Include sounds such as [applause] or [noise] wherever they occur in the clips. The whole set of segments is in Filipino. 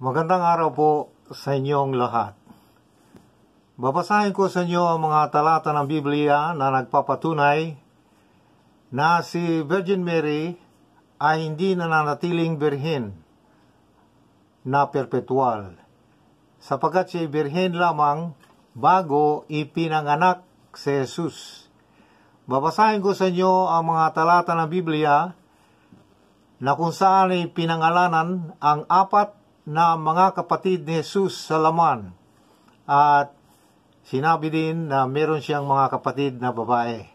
Magandang araw po sa inyong lahat. Babasahin ko sa inyo ang mga talata ng Biblia na nagpapatunay na si Virgin Mary ay hindi nananatiling birhen na perpetual sapagkat siya birhen lamang bago ipinanganak si Jesus. Babasahin ko sa inyo ang mga talata ng Biblia na kung saan ay pinangalanan ang apat na mga kapatid ni Jesus sa laman at sinabi din na meron siyang mga kapatid na babae.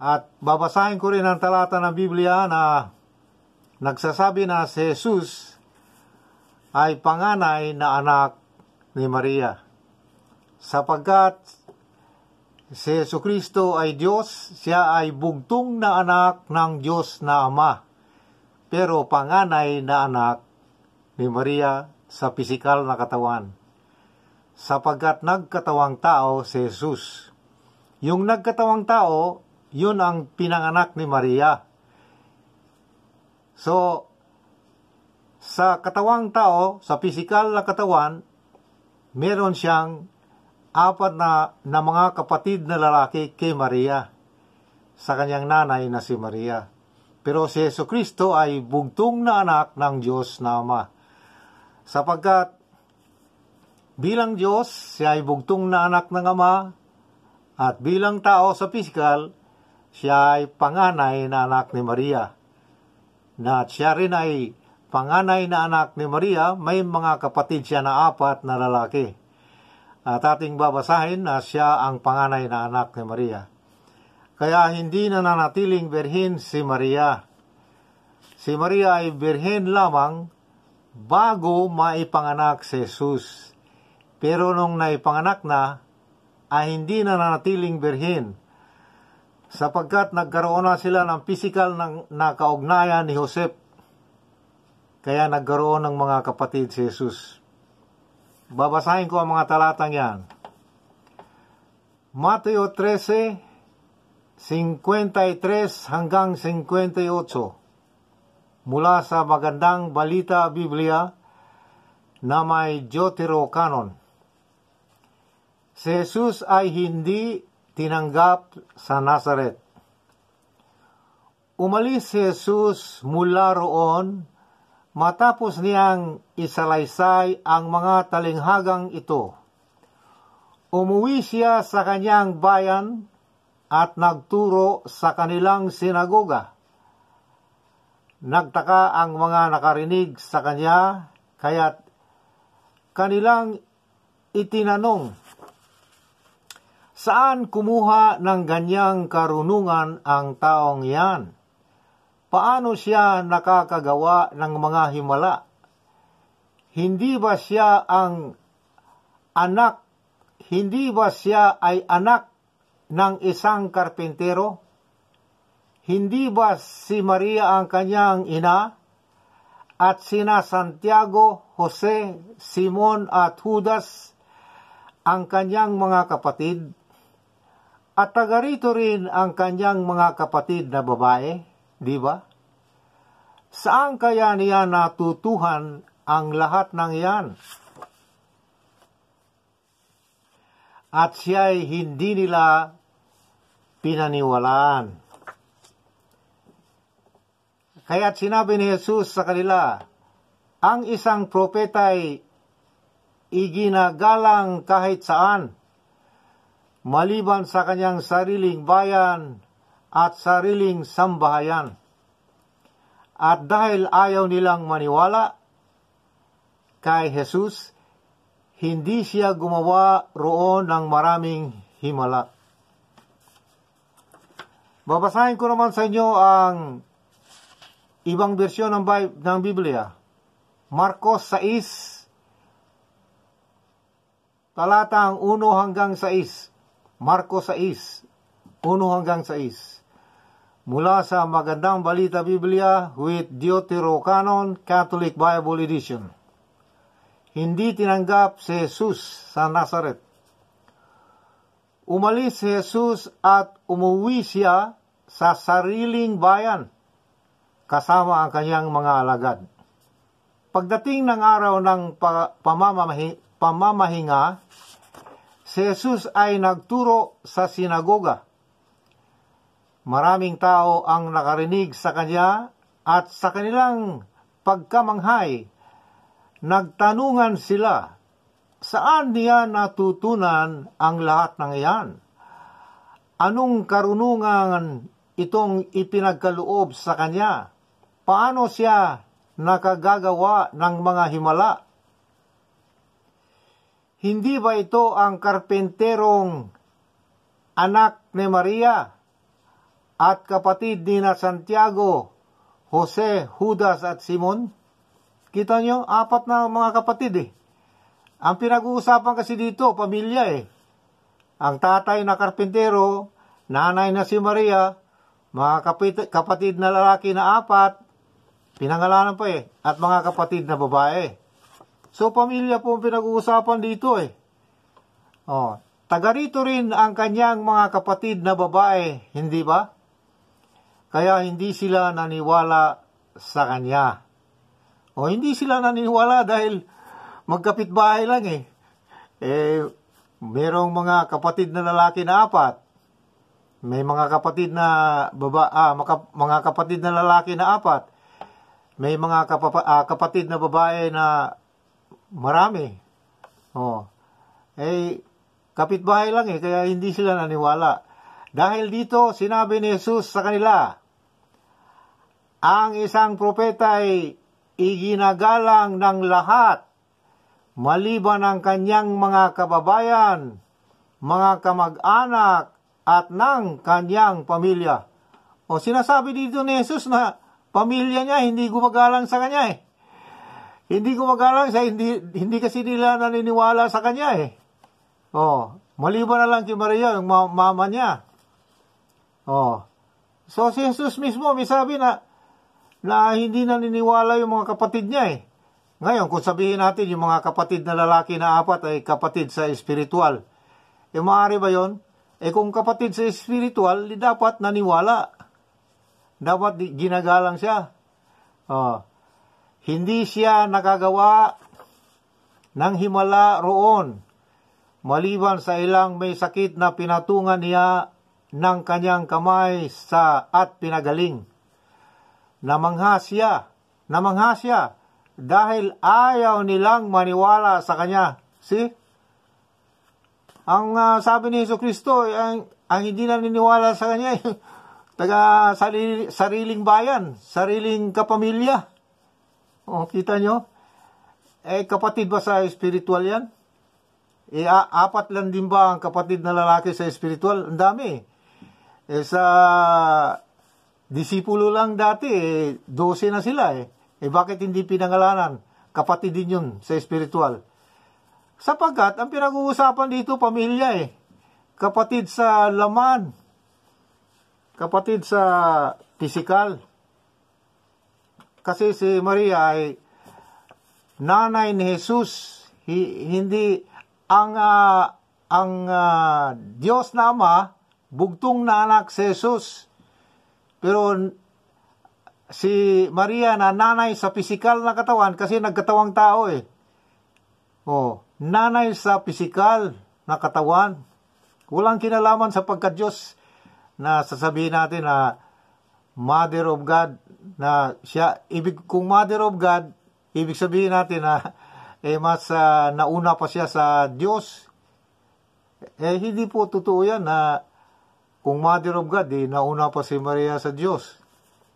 At babasahin ko rin ang talata ng Biblia na nagsasabi na si Jesus ay panganay na anak ni Maria. Sapagkat Si Yesu Kristo ay Diyos, siya ay bugtong na anak ng Diyos na Ama, pero panganay na anak ni Maria sa pisikal na katawan, sapagkat nagkatawang tao si Jesus. Yung nagkatawang tao, yun ang pinanganak ni Maria. So, sa katawang tao, sa pisikal na katawan, meron siyang apat na, na mga kapatid na lalaki kay Maria sa kanyang nanay na si Maria. Pero si Yeso Kristo ay bugtong na anak ng Diyos na Ama. Sapagkat bilang Diyos, siya ay bugtong na anak ng Ama at bilang tao sa pisikal, siya ay panganay na anak ni Maria. Na siya rin ay panganay na anak ni Maria, may mga kapatid siya na apat na lalaki at ating babasahin na siya ang panganay na anak ni Maria. Kaya hindi na nanatiling berhin si Maria. Si Maria ay berhin lamang bago maipanganak si Jesus. Pero nung naipanganak na, ay hindi na nanatiling berhin sapagkat nagkaroon na sila ng physical ng, na kaugnayan ni Josep. Kaya nagkaroon ng mga kapatid si Jesus. Babasahin ko ang mga talatang yan. Mateo 13, 53 hanggang 58 mula sa Magandang Balita Biblia na may Deuterocanon. Si Jesus ay hindi tinanggap sa Nazaret. Umalis si Jesus mula roon matapos niyang isalaysay ang mga talinghagang ito. Umuwi siya sa kanyang bayan at nagturo sa kanilang sinagoga. Nagtaka ang mga nakarinig sa kanya, kaya't kanilang itinanong, Saan kumuha ng ganyang karunungan ang taong yan? Paano siya nakakagawa ng mga himala? Hindi ba siya ang anak, hindi ba siya ay anak ng isang karpintero? Hindi ba si Maria ang kanyang ina? At sina Santiago, Jose, Simon at Judas ang kanyang mga kapatid? At taga rin ang kanyang mga kapatid na babae? Di ba? Saan kaya niya natutuhan ang lahat ng iyan? At siya ay hindi nila pinaniwalaan. Kaya't sinabi ni Jesus sa kanila, ang isang propeta ay iginagalang kahit saan, maliban sa kanyang sariling bayan at sariling sambahayan. At dahil ayaw nilang maniwala kay Jesus, hindi siya gumawa roon ng maraming himala. Babasahin ko naman sa inyo ang ibang bersyon ng, ng Biblia. Marcos 6, talatang 1 hanggang 6. Marcos 6, 1 hanggang 6 mula sa Magandang Balita Biblia with Deuterocanon Catholic Bible Edition. Hindi tinanggap si Jesus sa Nazaret. Umalis si Jesus at umuwi siya sa sariling bayan kasama ang kanyang mga alagad. Pagdating ng araw ng pa- pamamahi- pamamahinga, si Jesus ay nagturo sa sinagoga. Maraming tao ang nakarinig sa kanya at sa kanilang pagkamanghay, nagtanungan sila, saan niya natutunan ang lahat ng iyan? Anong karunungan itong ipinagkaloob sa kanya? Paano siya nakagagawa ng mga himala? Hindi ba ito ang karpenterong anak ni Maria at kapatid ni na Santiago, Jose, Judas at Simon? Kita nyo, apat na mga kapatid eh. Ang pinag-uusapan kasi dito, pamilya eh. Ang tatay na karpentero, nanay na si Maria, mga kapit- kapatid na lalaki na apat, pinangalanan pa eh, at mga kapatid na babae. So, pamilya po ang pinag-uusapan dito eh. Oh, taga rito rin ang kanyang mga kapatid na babae, hindi ba? Kaya hindi sila naniwala sa kanya. O hindi sila naniwala dahil magkapitbahay lang eh. Eh, merong mga kapatid na lalaki na apat. May mga kapatid na baba, ah, maka, mga kapatid na lalaki na apat. May mga kapapa, ah, kapatid na babae na marami. Oh. Eh, kapitbahay lang eh, kaya hindi sila naniwala. Dahil dito, sinabi ni Jesus sa kanila, ang isang propeta ay iginagalang ng lahat, maliban ang kanyang mga kababayan, mga kamag-anak, at ng kanyang pamilya. O sinasabi dito ni Jesus na pamilya niya hindi gumagalang sa kanya eh. Hindi gumagalang sa hindi hindi kasi nila naniniwala sa kanya eh. Oh, maliban na lang kay Maria, yung ma- mama niya. Oh. So si Jesus mismo may sabi na na hindi naniniwala yung mga kapatid niya eh. Ngayon, kung sabihin natin yung mga kapatid na lalaki na apat ay kapatid sa espiritual, eh maaari ba yon? Eh kung kapatid sa espiritual, di dapat naniwala. Dapat ginagalang siya. Oh. Hindi siya nakagawa ng himala roon, maliban sa ilang may sakit na pinatungan niya ng kanyang kamay sa at pinagaling. Namangha siya, namangha siya, dahil ayaw nilang maniwala sa kanya. See? Ang uh, sabi ni Yeso Kristo, ang, ang hindi naniniwala sa kanya, [laughs] taga sarili, sariling bayan, sariling kapamilya. O, kita nyo? Eh, kapatid ba sa spiritual yan? Eh, a- apat lang din ba ang kapatid na lalaki sa spiritual? Ang dami. Eh, sa disipulo lang dati, eh, 12 na sila eh. Eh, bakit hindi pinangalanan? Kapatid din yun sa spiritual. Sapagkat, ang pinag-uusapan dito, pamilya eh. Kapatid sa laman. Kapatid sa pisikal. Kasi si Maria ay nanay ni Jesus. Hi, hindi ang uh, ang uh, Diyos na Ama, bugtong na anak si Jesus. Pero si Maria na nanay sa pisikal na katawan kasi nagkatawang tao eh. Oh, nanay sa pisikal na katawan. Walang kinalaman sa pagka-Diyos na sasabihin natin na Mother of God na siya, ibig, kung Mother of God, ibig sabihin natin na [laughs] eh, mas uh, nauna pa siya sa Diyos. Eh, hindi po totoo yan na kung Mother of God, eh, nauna pa si Maria sa Diyos.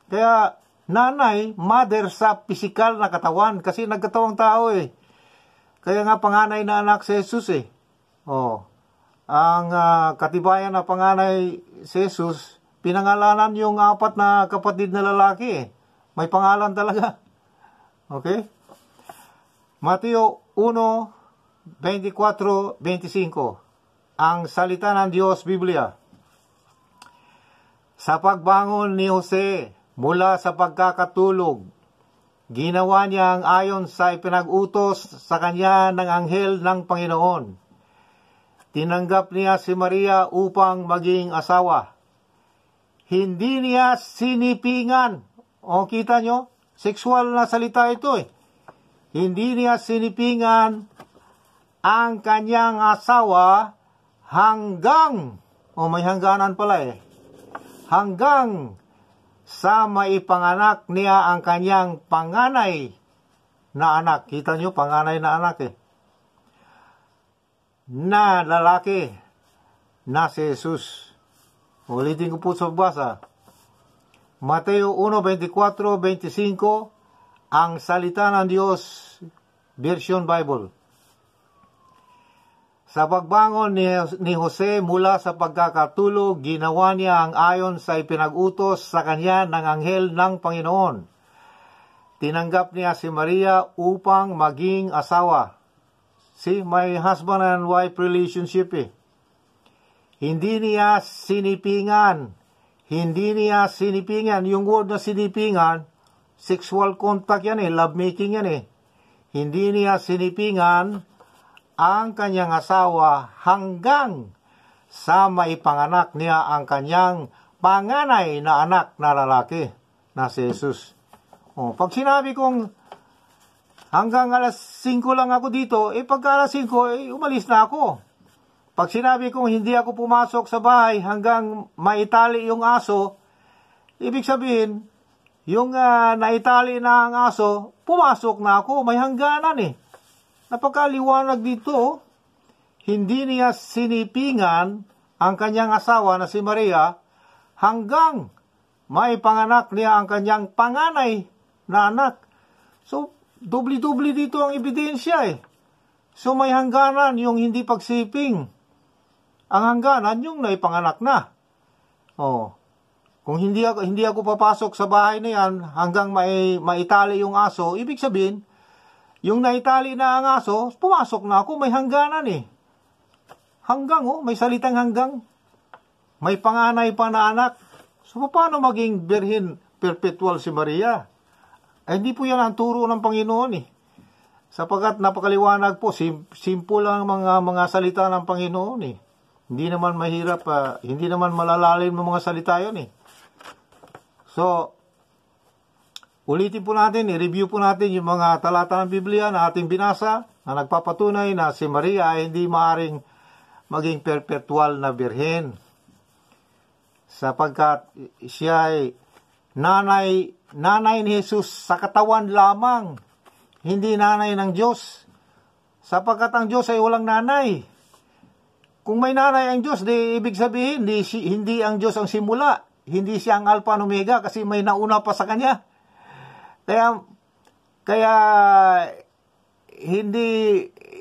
Kaya, nanay, mother sa pisikal na katawan kasi nagkatawang tao eh. Kaya nga panganay na anak si Jesus eh. Oh. Ang uh, katibayan na panganay si Jesus, pinangalanan yung apat na kapatid na lalaki eh. May pangalan talaga. [laughs] Okay? Mateo 1, 24, 25. Ang salita ng Diyos, Biblia. Sa pagbangon ni Jose mula sa pagkakatulog, ginawa niya ang ayon sa ipinag-utos sa kanya ng anghel ng Panginoon. Tinanggap niya si Maria upang maging asawa. Hindi niya sinipingan. O kita nyo, sexual na salita ito eh. Hindi niya sinipingan ang kanyang asawa hanggang, o may hangganan pala eh, hanggang sa maipanganak niya ang kanyang panganay na anak. Kita nyo, panganay na anak eh. Na lalaki na si Jesus. Ulitin ko po sa basa. Mateo 1:24, 25, ang salita ng Diyos, Version Bible. Sa pagbangon ni, Jose mula sa pagkakatulog, ginawa niya ang ayon sa ipinag-utos sa kanya ng anghel ng Panginoon. Tinanggap niya si Maria upang maging asawa. See, my husband and wife relationship eh. Hindi niya sinipingan. Hindi niya sinipingan. Yung word na sinipingan, sexual contact yan eh, love making yan eh. Hindi niya sinipingan ang kanyang asawa hanggang sa maipanganak niya ang kanyang panganay na anak na lalaki na si Jesus. O, pag sinabi kong hanggang alas 5 lang ako dito, eh pagka alas 5, eh umalis na ako. Pag sinabi kong hindi ako pumasok sa bahay hanggang maitali yung aso, ibig sabihin, yung uh, naitali na ang aso, pumasok na ako, may hangganan eh. Napakaliwanag dito, hindi niya sinipingan ang kanyang asawa na si Maria hanggang may panganak niya ang kanyang panganay na anak. So, dubli-dubli dito ang ebidensya eh. So, may hangganan yung hindi pagsiping. Ang hangganan yung naipanganak na. Oh. Kung hindi ako, hindi ako papasok sa bahay na yan hanggang may, maitali yung aso, ibig sabihin, yung naitali na ang aso, pumasok na ako, may hangganan eh. Hanggang oh, may salitang hanggang. May panganay pa na anak. So paano maging birhin perpetual si Maria? Eh, hindi po yan ang turo ng Panginoon eh. Sapagat napakaliwanag po, sim- simple lang mga mga salita ng Panginoon eh. Hindi naman mahirap, uh, hindi naman malalalim ng mga salita yon eh. So, Ulitin po natin, i-review po natin yung mga talata ng Biblia na ating binasa na nagpapatunay na si Maria ay hindi maaring maging perpetual na birhen. Sapagkat siya ay nanay, nanay ni Jesus sa katawan lamang, hindi nanay ng Diyos. Sapagkat ang Diyos ay walang nanay. Kung may nanay ang Diyos, di ibig sabihin, hindi, hindi ang Diyos ang simula. Hindi siya ang Alpha and Omega kasi may nauna pa sa Kanya. Kaya, kaya hindi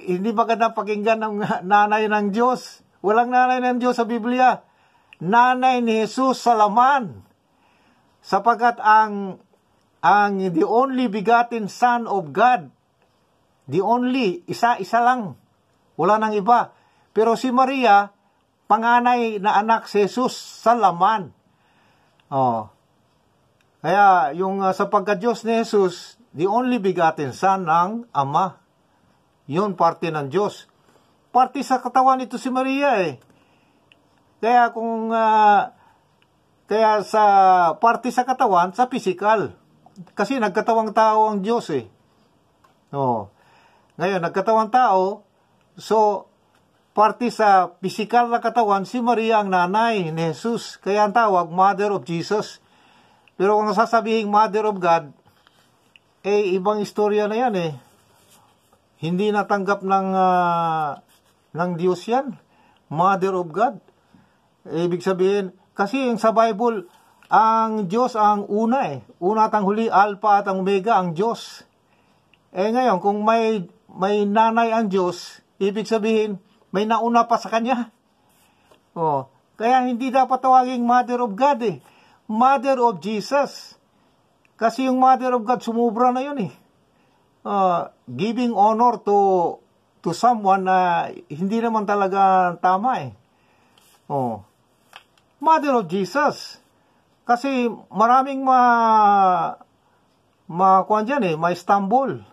hindi maganda pakinggan ng [laughs] nanay ng Diyos. Walang nanay ng Diyos sa Biblia. Nanay ni Jesus sa laman. Sapagat ang ang the only begotten Son of God, the only, isa-isa lang. Wala nang iba. Pero si Maria, panganay na anak si Jesus sa laman. Oh. Kaya yung uh, sa pagka-Diyos ni Jesus, the only begotten Son ng Ama. Yun parte ng Diyos. Parte sa katawan ito si Maria eh. Kaya kung uh, kaya sa parte sa katawan, sa physical. Kasi nagkatawang tao ang Diyos eh. Oh. Ngayon, nagkatawang tao, so parte sa physical na katawan, si Maria ang nanay ni Jesus. Kaya ang tawag, Mother of Jesus. Pero kung sasabihin Mother of God, eh, ibang istorya na yan eh. Hindi natanggap ng, uh, ng Diyos yan. Mother of God. Eh, ibig sabihin, kasi yung sa Bible, ang Diyos ang una eh. Una at ang huli, Alpha at ang Omega, ang Diyos. Eh ngayon, kung may, may nanay ang Diyos, ibig sabihin, may nauna pa sa Kanya. Oh, kaya hindi dapat tawaging Mother of God eh. Mother of Jesus. Kasi yung Mother of God, sumubra na yun eh. Uh, giving honor to to someone na hindi naman talaga tama eh. Oh. Mother of Jesus. Kasi maraming ma ma kuan dyan eh, may stumble.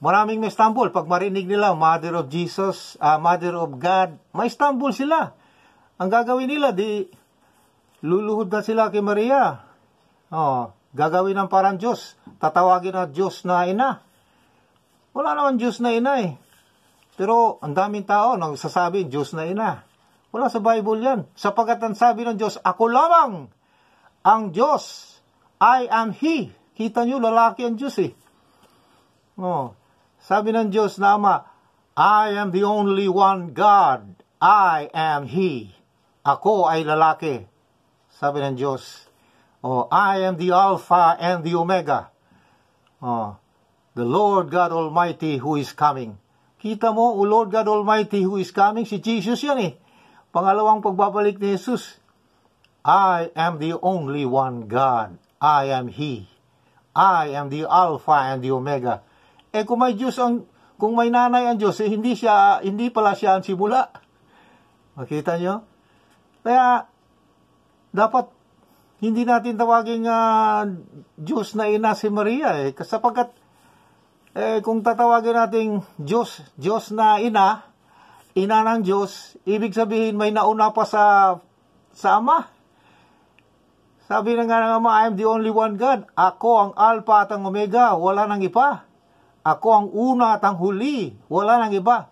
Maraming may stumble. Pag marinig nila, Mother of Jesus, uh, Mother of God, may stumble sila. Ang gagawin nila, di luluhod na sila kay Maria. Oh, gagawin ng parang Diyos. Tatawagin na Diyos na ina. Wala naman Diyos na ina eh. Pero ang daming tao nang sasabi Diyos na ina. Wala sa Bible yan. Sapagat ang sabi ng Diyos, ako lamang ang Diyos. I am He. Kita nyo, lalaki ang Diyos eh. Oh, sabi ng Diyos na Ama, I am the only one God. I am He. Ako ay lalaki. Sabi ng Diyos. Oh, I am the Alpha and the Omega. Oh, the Lord God Almighty who is coming. Kita mo, O Lord God Almighty who is coming, si Jesus yan eh. Pangalawang pagbabalik ni Jesus. I am the only one God. I am He. I am the Alpha and the Omega. Eh kung may Diyos ang kung may nanay ang Diyos, eh, hindi siya hindi pala siya ang simula. Makita niyo? Kaya dapat hindi natin tawagin uh, Diyos na ina si Maria eh sapagkat eh, kung tatawagin nating Diyos, Diyos na ina, ina ng Diyos, ibig sabihin may nauna pa sa sa Ama. Sabi na nga ng Ama, I am the only one God. Ako ang Alpha at ang Omega, wala nang iba. Ako ang una at ang huli, wala nang iba.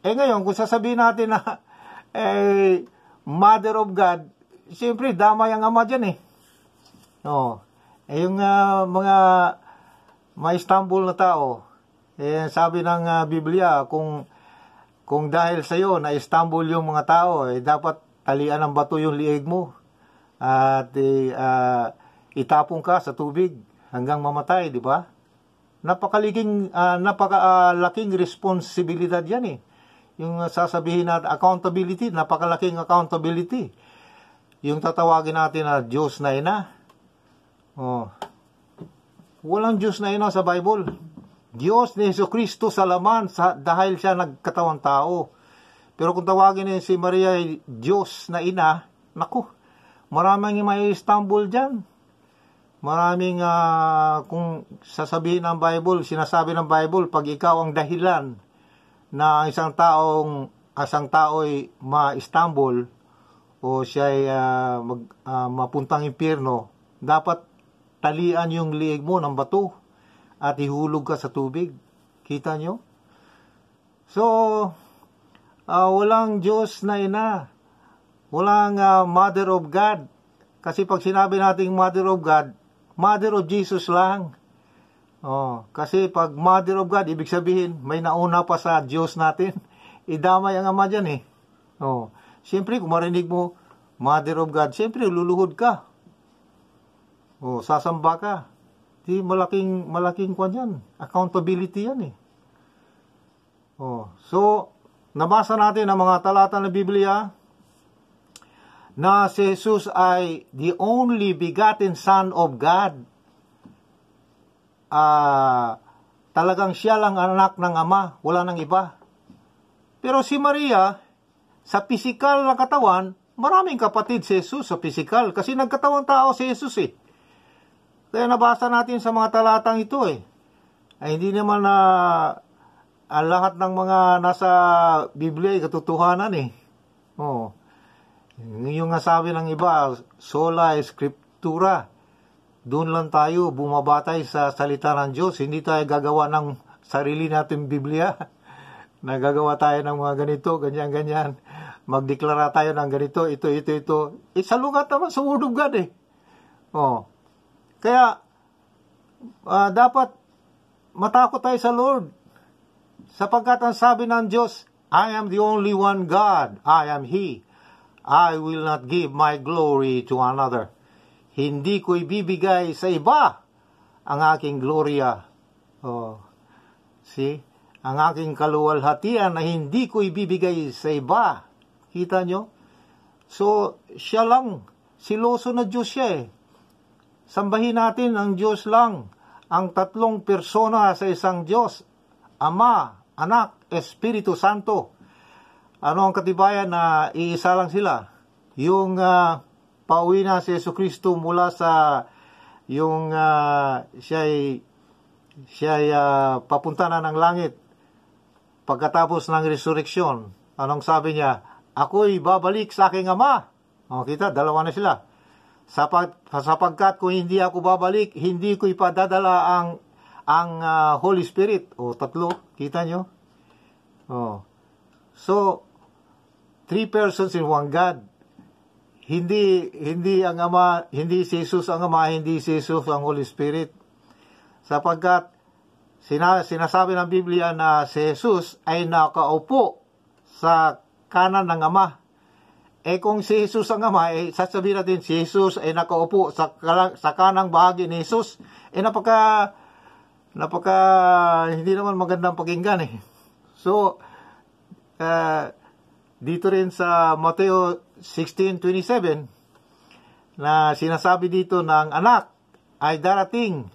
Eh ngayon, kung sasabihin natin na [laughs] eh, Mother of God, siyempre, damay ang Ama dyan eh. No. Eh, yung uh, mga ma-Istanbul na tao, eh, sabi ng uh, Biblia, kung kung dahil sa iyo na Istanbul yung mga tao, eh, dapat talian ng bato yung liig mo at uh, itapon ka sa tubig hanggang mamatay, di ba? Napakalaking uh, napakalaking responsibilidad 'yan eh. Yung uh, sasabihin natin accountability, napakalaking accountability. Yung tatawagin natin na Diyos na ina. Oh, Walang Diyos na ina sa Bible. Diyos ni Yeso Kristo sa laman sa, dahil siya nagkatawang tao. Pero kung tawagin niya si Maria ay Diyos na ina, naku, maraming may Istanbul dyan. Maraming, uh, kung sasabihin ng Bible, sinasabi ng Bible, pag ikaw ang dahilan na isang taong, isang tao ay ma-Istanbul o siya ay uh, mag, uh, mapuntang impyerno, dapat talian yung liig mo ng bato at ihulog ka sa tubig. Kita nyo? So, uh, walang Diyos na ina. Walang uh, Mother of God. Kasi pag sinabi nating Mother of God, Mother of Jesus lang. Oh, kasi pag Mother of God, ibig sabihin, may nauna pa sa Diyos natin. [laughs] Idamay ang ama dyan eh. Oh, siyempre, kung marinig mo, Mother of God, siyempre, luluhod ka. Oh, sasamba ka. Di malaking malaking kwan yan. Accountability yan eh. Oh, so nabasa natin ang mga talata ng Biblia na si Jesus ay the only begotten Son of God. Ah, uh, talagang siya lang anak ng Ama, wala nang iba. Pero si Maria, sa pisikal na katawan, maraming kapatid si Jesus sa pisikal kasi nagkatawang tao si Jesus eh. Kaya nabasa natin sa mga talatang ito eh. Ay hindi naman na ang lahat ng mga nasa Biblia ay katotohanan eh. Oh. Yung nga sabi ng iba, sola scriptura. Doon lang tayo bumabatay sa salita ng Diyos. Hindi tayo gagawa ng sarili natin Biblia. [laughs] Nagagawa tayo ng mga ganito, ganyan-ganyan. Magdeklara tayo ng ganito, ito, ito, ito. Eh, sa lugat naman sa God eh. Oh. Kaya, uh, dapat matakot tayo sa Lord. Sapagkat ang sabi ng Diyos, I am the only one God. I am He. I will not give my glory to another. Hindi ko ibibigay sa iba ang aking gloria. Oh, see? Ang aking kaluwalhatian na hindi ko ibibigay sa iba. Kita nyo? So, siya lang. Siloso na Diyos siya eh. Sambahin natin ang Diyos lang, ang tatlong persona sa isang Diyos, Ama, Anak, Espiritu Santo. Ano ang katibayan na iisa lang sila? Yung uh, pauwi na si Yesu Kristo mula sa yung uh, siya ay siya ay uh, papunta na ng langit pagkatapos ng resurrection. Anong sabi niya? Ako'y babalik sa aking ama. O, kita, dalawa na sila. Sapag, sapagkat kung hindi ako babalik, hindi ko ipadadala ang ang ah, Holy Spirit. O tatlo, kita nyo? Oh. So, three persons in one God. Hindi hindi ang Ama, hindi si Jesus ang Ama, hindi si Jesus ang Holy Spirit. Sapagkat sina, sinasabi ng Biblia na si Jesus ay nakaupo sa kanan ng Ama. Eh kung si Jesus ang Ama, eh sasabihin natin si Jesus ay nakaupo sa, sa kanang bahagi ni Jesus. Eh napaka, napaka, hindi naman magandang pakinggan eh. So, uh, dito rin sa Mateo 16.27, na sinasabi dito ng anak ay darating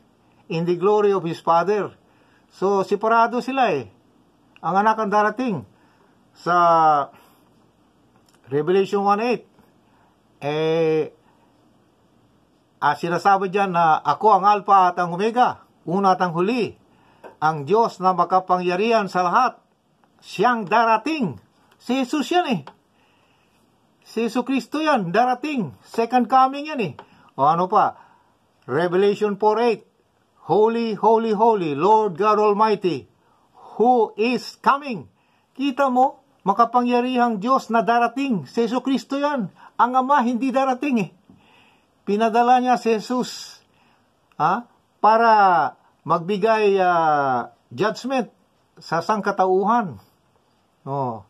in the glory of his father. So, separado sila eh. Ang anak ang darating sa Revelation 1.8. Eh, ah, sinasabi dyan na ako ang Alpha at ang Omega, una at ang huli. Ang Diyos na makapangyarihan sa lahat, siyang darating. Si Jesus yan eh. Si Yesu Kristo yan, darating. Second coming yan eh. O ano pa? Revelation 4.8 Holy, holy, holy, Lord God Almighty, who is coming. Kita mo, makapangyarihang Diyos na darating. Si Yesu Kristo yan. Ang Ama hindi darating eh. Pinadala niya si Jesus ha, para magbigay ah, judgment sa sangkatauhan. Oh.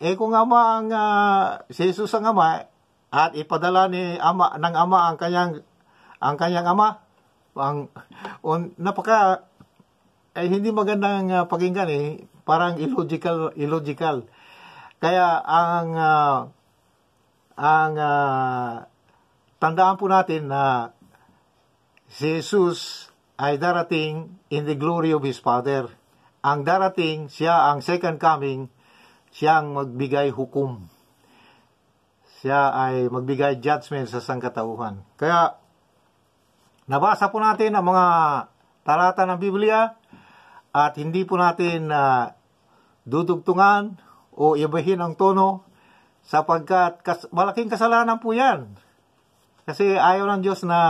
Eh kung ama ang ah, si Jesus ang ama at ipadala ni ama ng ama ang kanyang ang kanyang ama ang on, napaka ay hindi magandang ah, pakinggan eh parang illogical illogical kaya ang ah, ang ah, tandaan po natin na si Jesus ay darating in the glory of His Father. Ang darating, siya ang second coming, siya ang magbigay hukom. Siya ay magbigay judgment sa sangkatauhan. Kaya, nabasa po natin ang mga talata ng Biblia at hindi po natin na dudugtungan o ibahin ang tono sapagkat kas- malaking kasalanan po yan. Kasi ayaw ng Diyos na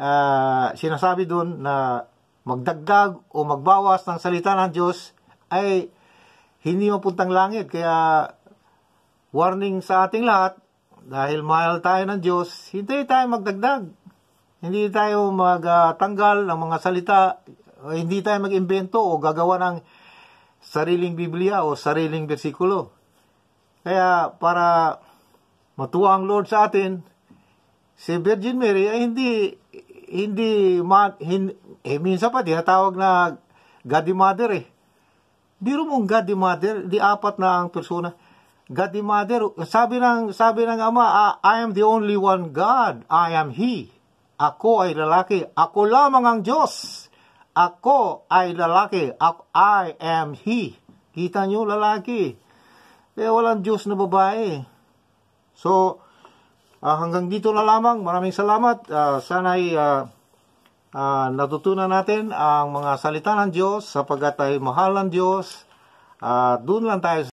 ah, sinasabi doon na magdagdag o magbawas ng salita ng Diyos ay hindi mapuntang langit. Kaya warning sa ating lahat, dahil mahal tayo ng Diyos, hindi tayo magdagdag. Hindi tayo magtanggal ng mga salita, hindi tayo mag-imbento o gagawa ng sariling Biblia o sariling bersikulo. Kaya para matuwa ang Lord sa atin, si Virgin Mary ay hindi hindi ma, hin, eh minsan pa tinatawag na God the Mother eh. Biro mong God the Mother, di apat na ang persona. God the Mother, sabi ng sabi ng Ama, "Ah, I am the only one God. I am He. Ako ay lalaki. Ako lamang ang Diyos. Ako ay lalaki. Ako, I am He. Kita nyo, lalaki. Kaya walang Diyos na babae. So, Ah, hanggang dito na lamang. Maraming salamat. Ah, sana'y ah, ah, natutunan natin ang mga salita ng Diyos sapagat ay mahal ng Diyos. Ah, doon lang tayo